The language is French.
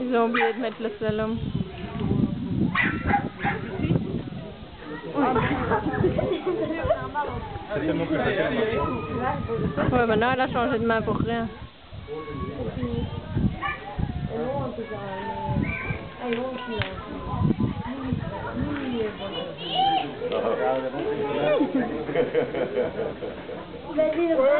Ils ont oublié de mettre le slalom. Ouais, maintenant elle a changé de main pour rien. Thank you.